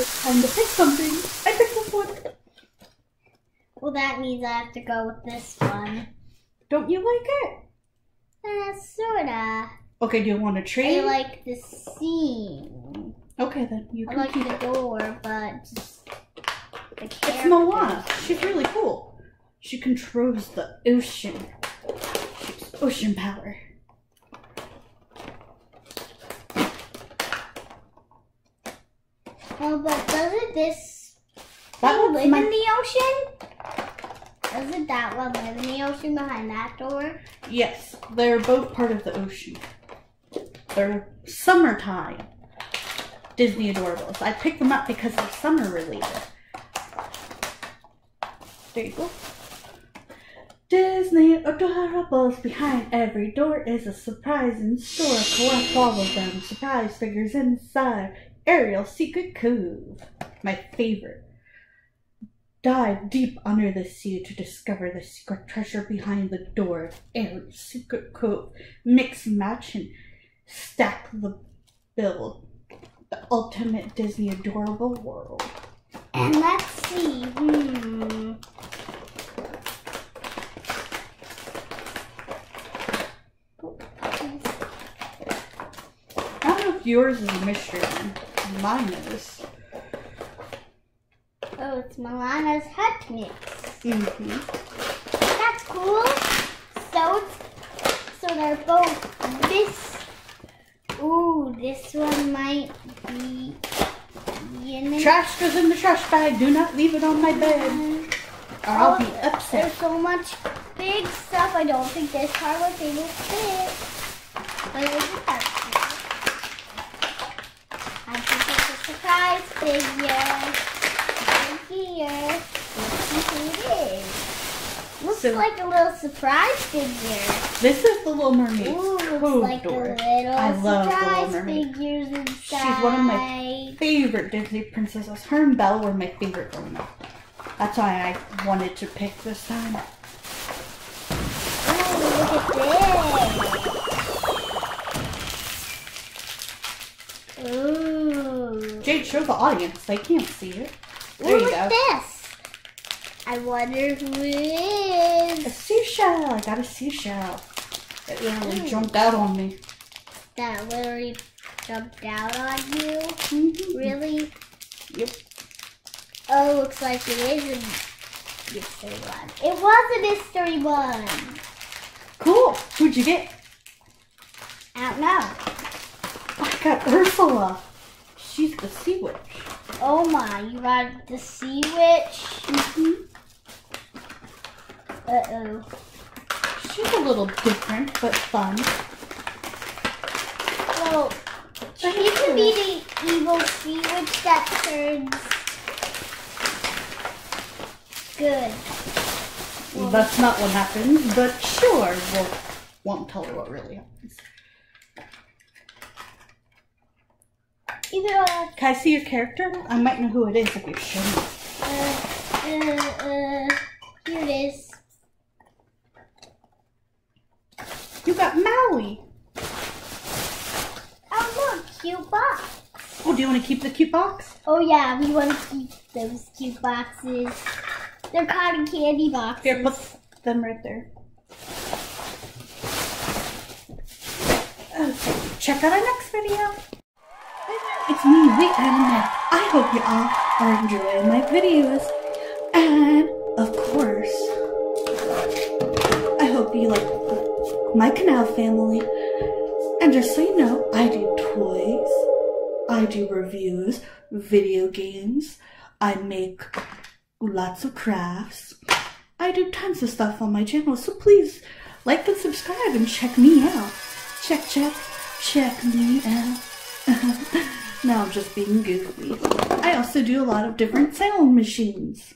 it's time to pick something. I picked this one. Well, that means I have to go with this one. Don't you like it? Uh, sorta. Okay, do you want to I trade? like the scene. okay, then you I can like keep the it. door, but just the It's. Moana. She's really cool. She controls the ocean. She's ocean power. Oh, but doesn't this That live in the ocean? Doesn't that one live in the ocean behind that door? Yes, they're both part of the ocean. They're summertime Disney Doorables. I picked them up because they're summer related. There you go. Disney Doorables. Behind every door is a surprise in store. Collect all of them. Surprise figures inside. Ariel's Secret Cove. My favorite. Dive deep under the sea to discover the secret treasure behind the door of Secret Cove. Mix, match, and stack the bill. The ultimate Disney adorable world. And let's see. Hmm. I don't know if yours is a mystery one. Mine is. Oh, it's Milana's Hut Mix. Mm-hmm. That's cool. So it's so they're both this. Ooh, this one might be in the Trash goes in the trash bag. Do not leave it on my bed, or I'll be upset. There's so much big stuff. I don't think this car was able to fit. But it was a I think it's a surprise figure. Right here. Let's see who it is. Looks So- like a little surprise figure. This is the Little Mermaid Ooh, looks cove like door. a little I love the Little surprise Mermaid. figures inside. She's one of my favorite Disney princesses. Her and Belle were my favorite growing up. That's why I wanted to pick this time. Oh, look at this. Ooh. Jade, show the audience. They can't see it. There Ooh, you go. this. I wonder who it A is. seashell. I got a seashell. It literally Ooh. jumped out on me. That literally jumped out on you. Mhm. Really? Yep. Oh, looks like it is a mystery one. It was a mystery one. Cool. Who'd you get? I don't know. I got Ursula. She's the sea witch. Oh my, you got the sea witch. Mm-hmm. Uh oh. She's a little different, but fun. Well, she could be the evil sea witch that turns good. Well, That's not what happens, but sure, we'll won't tell her what really happens. Either uh, Can I see your character? I might know who it is if you show me. uh, uh, here it is. You got Maui. Oh look, cute box. Oh, do you want to keep the cute box? Oh yeah, we want to keep those cute boxes. They're cotton candy boxes. Here, put them right there. Okay, check out our next video. It's me, the Anna Mae. I hope you all are enjoying my videos. And, of course, I hope you like my canal family. And just so you know, I do toys, I do reviews, video games, I make lots of crafts. I do tons of stuff on my channel, so please like and subscribe and check me out. Check, check, check me out. now I'm just being goofy. I also do a lot of different sound machines.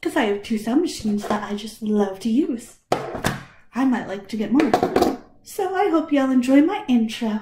Because I have two sound machines that I just love to use. I might like to get more. So I hope y'all enjoy my intro.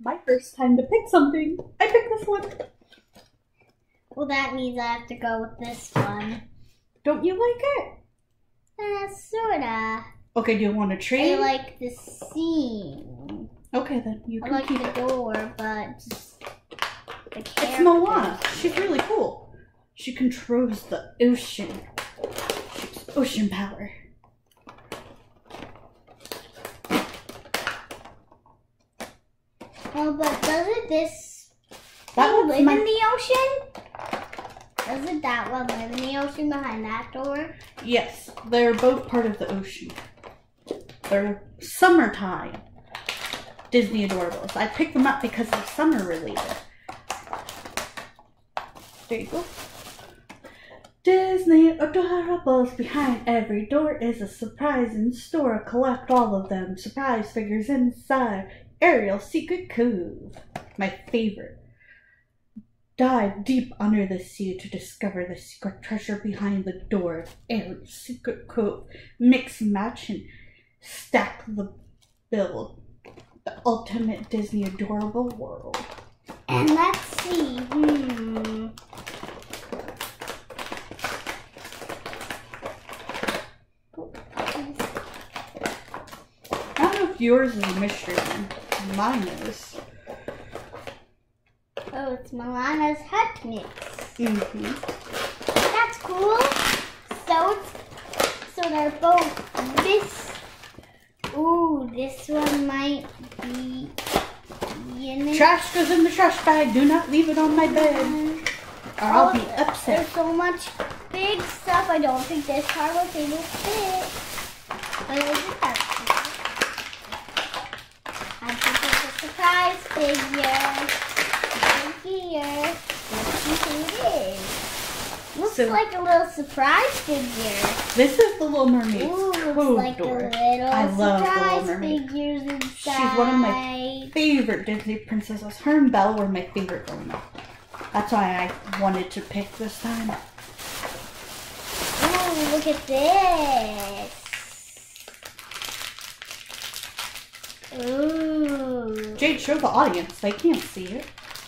My first time to pick something. I picked this one. Well, that means I have to go with this one. Don't you like it? Uh, sorta. Okay, do you want to I like the scene. okay, then you I can like keep the it. door, but just the It's. Moana. She's really cool. She controls the ocean. She's ocean power. Oh, but doesn't this That one's live my- in the ocean? Doesn't that one live in the ocean behind that door? Yes, they're both part of the ocean. They're summertime Disney Doorables. I picked them up because they're summer related. There you go. Disney Doorables. Behind every door is a surprise in store. Collect all of them. Surprise figures inside. Ariel's Secret Cove. My favorite. Dive deep under the sea to discover the secret treasure behind the door. Ariel's Secret Cove. Mix, match, and stack the bill. The ultimate Disney adorable world. And let's see. Hmm. I don't know if yours is a mystery one. Mine. Oh, it's Milana's hut mix. Mm-hmm. That's cool. So it's so they're both this. Ooh, this one might be. Trash goes in the trash bag. Do not leave it on my bed, or I'll be Oh, upset. There's so much big stuff. I don't think this car will be able to fit. But isn't that cool? I think surprise figure. Right here. Let's see who it is. Looks So- like a little surprise figure. This is the Little Mermaid's Ooh, looks like door. a little I love the Little surprise Mermaid. figures inside. She's one of my favorite Disney princesses. Her and Belle were my favorite growing up. That's why I wanted to pick this time. Ooh, look at this. Ooh. Jade, show the audience. They can't see it.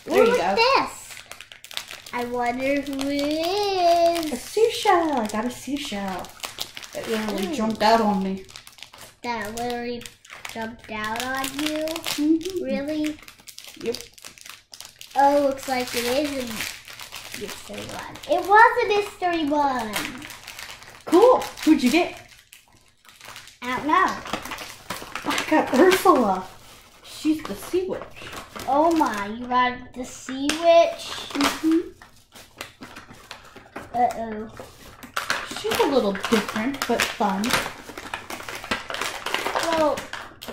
Ooh, There you go. this. I wonder who it A is. seashell. I got a seashell. It literally Ooh. jumped out on me. That literally jumped out on you. Mhm. Really? Yep. Oh, looks like it is a mystery one. It was a mystery one. Cool. Who'd you get? I don't know. I got Ursula. She's the sea witch. Oh my, you got the sea witch. Mm-hmm. Uh oh. She's a little different, but fun. Well,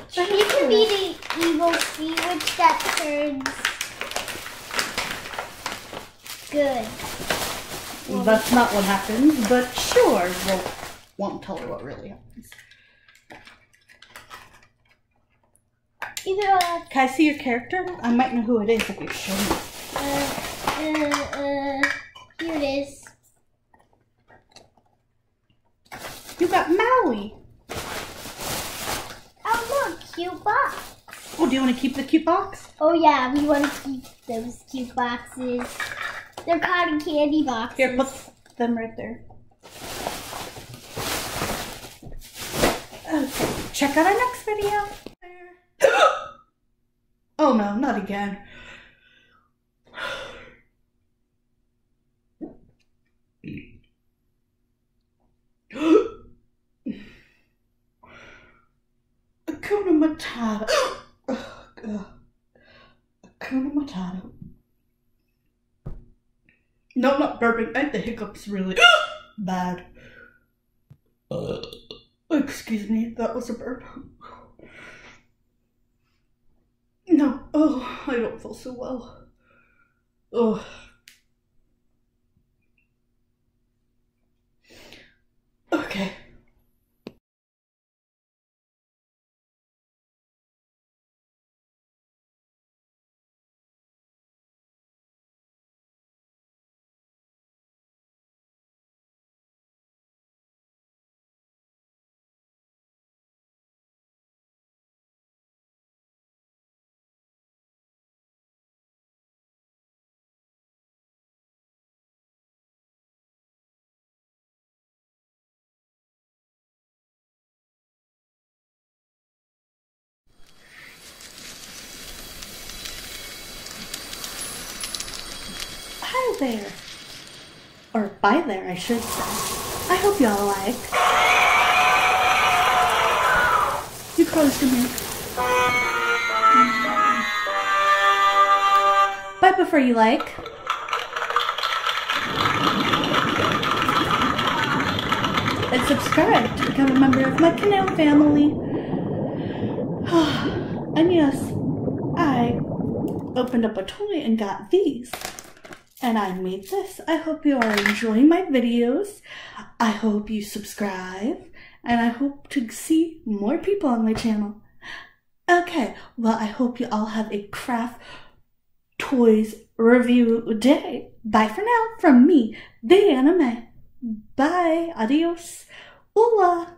she could be the evil sea witch that turns good. Well, That's not what happens, but sure, we'll won't tell her what really happens. Either uh, Can I see your character? I might know who it is if you show me. uh, uh, uh, here it is. You got Maui. Oh look, cute box. Oh, do you want to keep the cute box? Oh yeah, we want to keep those cute boxes. They're cotton candy boxes. Here, put them right there. Okay, check out our next video. Oh no, not again. Hakuna Matata. Hakuna Matata. No, not burping. I had the hiccups really bad. Excuse me, that was a burp. No, oh, I don't feel so well. Oh. There. Or by there, I should say. I hope y'all like. You close to me. Bye before you like. And subscribe to become a member of my canal family. and yes, I opened up a toy and got these. And I made this. I hope you are enjoying my videos. I hope you subscribe. And I hope to see more people on my channel. Okay, well, I hope you all have a craft toys review day. Bye for now from me, the Anna Mae. Bye. Adios. Hola.